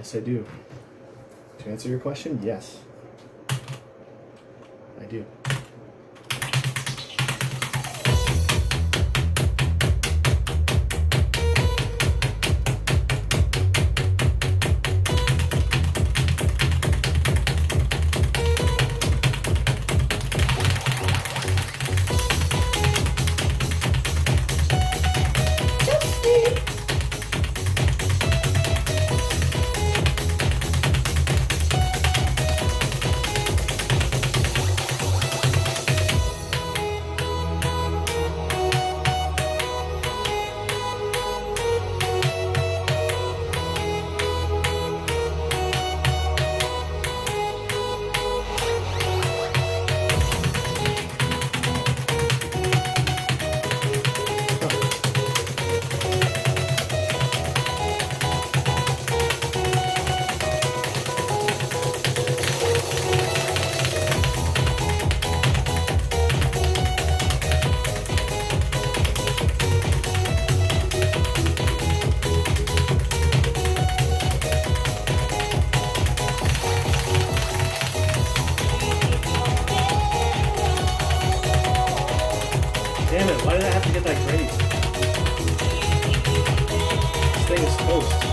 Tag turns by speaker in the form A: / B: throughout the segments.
A: Yes, I do. To answer your question, yes. I do. Why did I have to get that great? This thing is toast.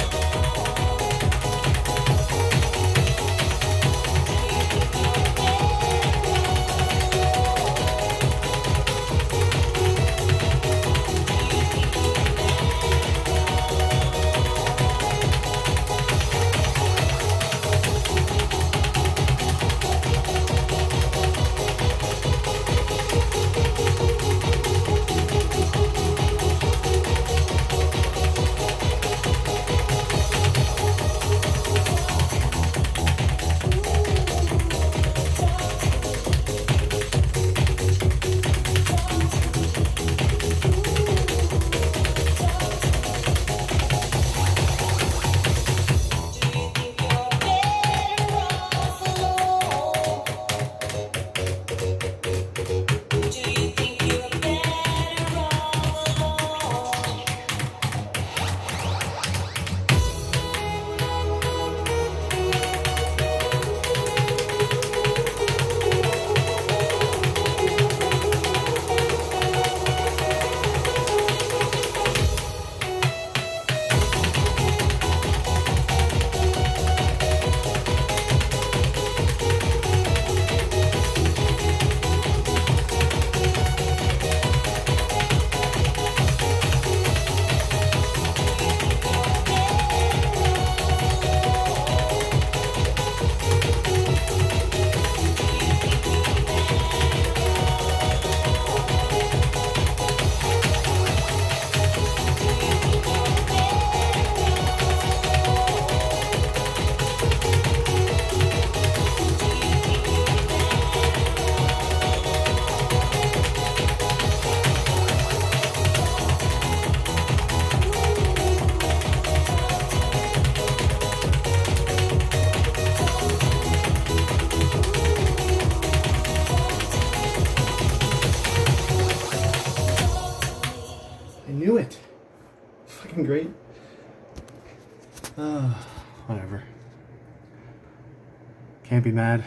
A: I knew it. Fucking great. Uh, whatever. Can't be mad.